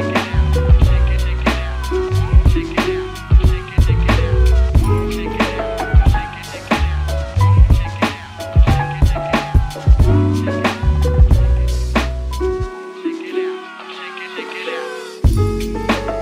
Check it out.